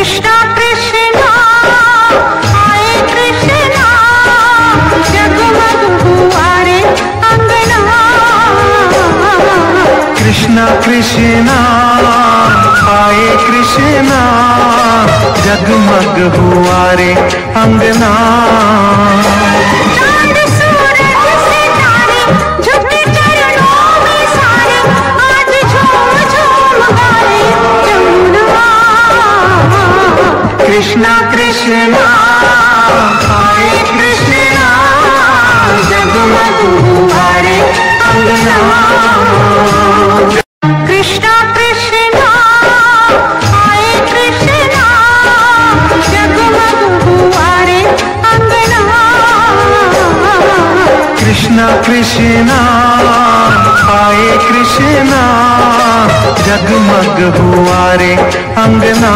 कृष्णा कृष्णा आए कृष्णा जगमग हुआ रे अंगना। कृष्णा कृष्णा आए कृष्णा जगमग हुआ रे अंगना। कृष्णा कृष्णा आए कृष्णा जगमग हुआ रे अंगना।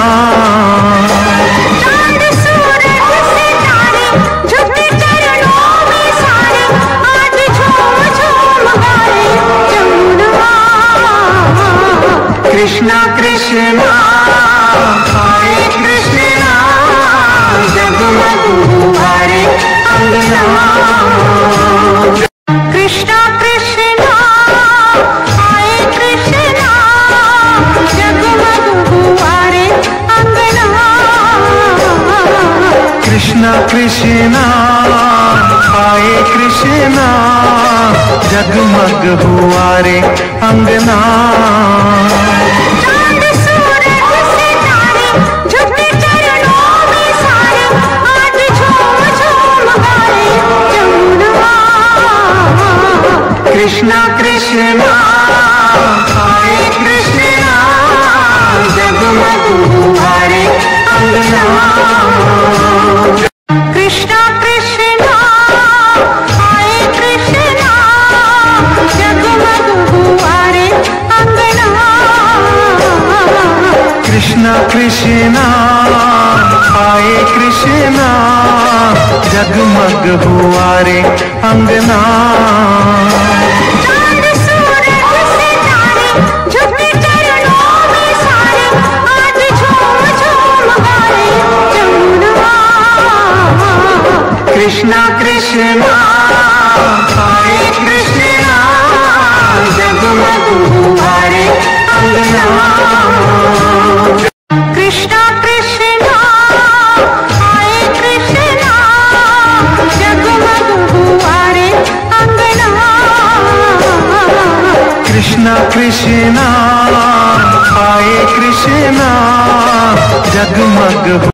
कृष्णा कृष्णा आए कृष्णा जगमग हुआ रे अंगना कृष्णा कृष्णा आए कृष्णा जगमग हुआ रे अंगना कृष्णा कृष्णा आए कृष्णा जगमग हुआ रे अंगना। कृष्णा कृष्णा आए कृष्णा जगमग हुआ अंगना। कृष्णा कृष्णा आए कृष्णा जगमग हुआ रे अंगना कृष्णा कृष्णा आए कृष्णा जगमग हुआ रे अंगना कृष्णा कृष्णा आए कृष्णा जगमग